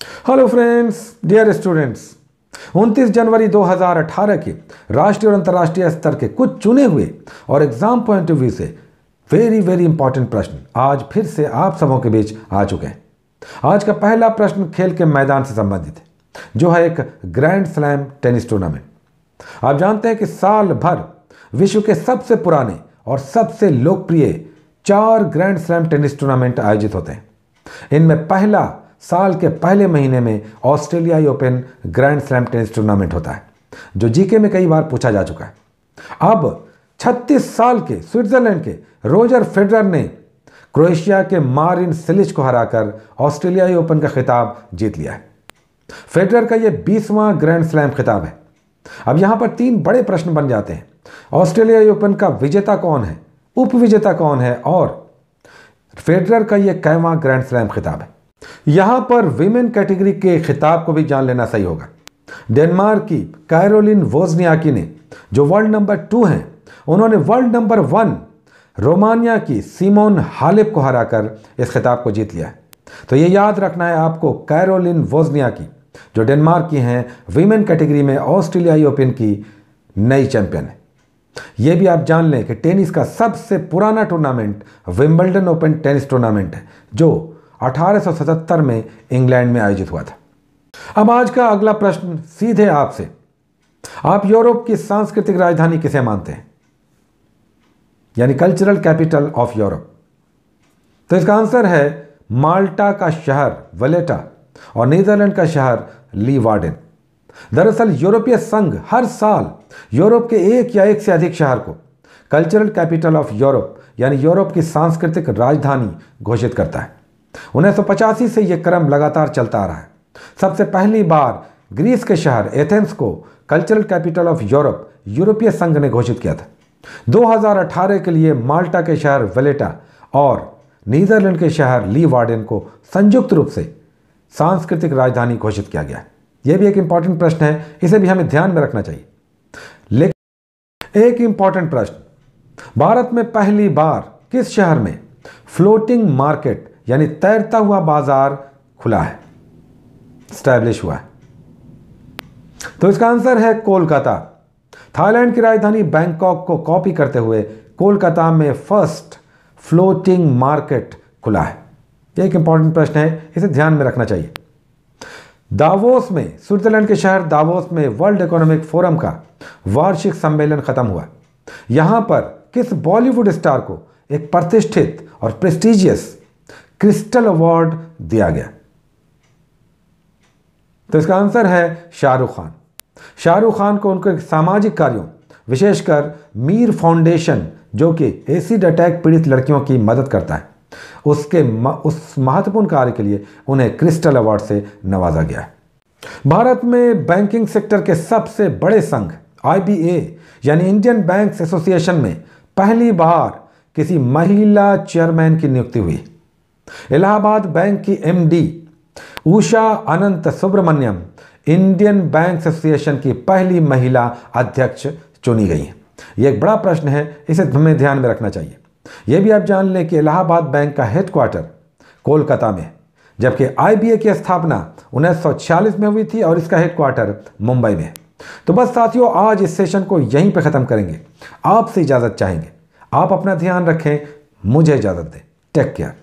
Hello friends dear students 29 जनवरी 2018 के राष्ट्रीय और अंतर्राष्ट्रीय स्तर के कुछ चुने हुए और एग्ज़ाम पॉइंट ऑफ़ व्यू से वेरी वेरी इंपॉर्टेंट प्रश्न आज फिर से आप सबों के बीच आ चुके हैं। आज का पहला प्रश्न खेल के मैदान से संबंधित है, जो है एक ग्रैंड स्लैम टेनिस टूर्नामेंट आप जानते हैं कि साल भर विश्व के सबसे पुराने और सबसे लोकप्रिय चार ग्रैंड स्लैम टेनिस टूर्नामेंट आयोजित होते हैं। इनमें पहला साल के पहले महीने में ऑस्ट्रेलियाई open grand slam tennis tournament होता है, जो जीके में कई बार पूछा जा चुका है। अब 36 साल के स्विट्जरलैंड के रोजर फेडरर ने क्रोएशिया के मारिन सिलिच को हराकर ऑस्ट्रेलियाई ओपन का खिताब जीत लिया है। फेडरर का यह बीसवां ग्रैंड स्लैम खिताब है। अब यहाँ पर तीन बड़े प्रश्न बन जाते हैं। ऑस्ट्रेलियाई ओपन का विजेता कौन है, उप विजेता कौन है, और फेडरर का यह कैवा ग्रैंड स्लैम खिताब है। यहाँ पर विमेन कैटेगरी के खिताब को भी जान लेना सही होगा। डेनमार्क की कैरोलिन वोजनियाकी ने, जो वर्ल्ड नंबर टू हैं, उन्होंने वर्ल्ड नंबर वन रोमानिया की सीमोन हालिप को हराकर इस खिताब को जीत लिया है। तो ये याद रखना है आपको कैरोलिन वोजनिया की जो डेनमार्क की हैं वीमेन कैटेगरी में ऑस्ट्रेलियाई ओपन की नई चैंपियन है। ये भी आप जान लें कि टेनिस का सबसे पुराना tournament Wimbledon open tennis tournament है, जो 1877 में इंग्लैंड में आयोजित हुआ था। अब आज का अगला प्रश्न सीधे आपसे। आप यूरोप की सांस्कृतिक राजधानी किसे मानते हैं? यानी कल्चरल कैपिटल ऑफ़ यूरोप। तो इसका आंसर है माल्टा का शहर वलेटा और नीदरलैंड का शहर ली वार्डन दरअसल यूरोपीय संघ हर साल यूरोप के एक या एक से अधिक शहर को कल्चरल कैपिटल ऑफ़ यूरोप यानी यूरोप की सांस्कृतिक राजधानी घोषित करता है। उन्नीस से यह क्रम लगातार चलता रहा है। सबसे पहली बार ग्रीस के शहर एथेंस को कल्चरल कैपिटल ऑफ़ यूरोप, यूरोपीय संघ ने घोषित किया था। 2018 के लिए माल्टा के शहर वेलेटा और नीदरलैंड के शहर ली वार्डन को संयुक्त रूप से सांस्कृतिक राजधानी घोषित किया गया। यह भी एक इंपॉर्टेंट प्रश्न है, इसे भी हमें ध्यान में रखना चाहिए। लेकिन एक इंपॉर्टेंट प्रश्न, भारत में पहली बार किस शहर में फ्लोटिंग मार्केट यानी तैरता हुआ बाज़ार खुला है स्टैब्लिश हुआ है। तो इसका आंसर है कोलकाता। थाईलैंड की राजधानी बैंकॉक को कॉपी करते हुए कोलकाता में फ़र्स्ट फ्लोटिंग मार्केट खुला है। एक इंपॉर्टेंट प्रश्न है, इसे ध्यान में रखना चाहिए। दावोस में, स्विट्जरलैंड के शहर दावोस में वर्ल्ड इकोनॉमिक फोरम का वार्षिक सम्मेलन खत्म हुआ। यहाँ पर किस बॉलीवुड स्टार को एक प्रतिष्ठित और प्रेस्टिजियस क्रिस्टल अवार्ड दिया गया। तो इसका आंसर है शाहरुख खान। शाहरुख खान को उनके सामाजिक कार्यों, विशेषकर मीर फाउंडेशन, जो कि एसिड अटैक पीड़ित लड़कियों की मदद करता है, उसके उस महत्वपूर्ण कार्य के लिए उन्हें क्रिस्टल अवार्ड से नवाजा गया है। भारत में बैंकिंग सेक्टर के सबसे बड़े संघ आईबीए यानी इंडियन बैंक्स एसोसिएशन में पहली बार किसी महिला चेयरमैन की नियुक्ति हुई। इलाहाबाद बैंक की MD Usha Anant Subramaniam Indian bank association की पहली महिला अध्यक्ष चुनी गई हैं। यह एक बड़ा प्रश्न है, इसे हमें ध्यान में रखना चाहिए। यह भी आप जान लें कि इलाहाबाद बैंक का हेडक्वार्टर कोलकाता में जबकि आईबीए की स्थापना उन्नीस सौ छियालीस में हुई थी और इसका हेडक्वार्टर मुंबई में है। तो बस साथियों, आज इस सेशन को यहीं पर ख़त्म करेंगे। आपसे इजाज़त चाहेंगे। आप अपना ध्यान रखें, मुझे इजाज़त दें। Take care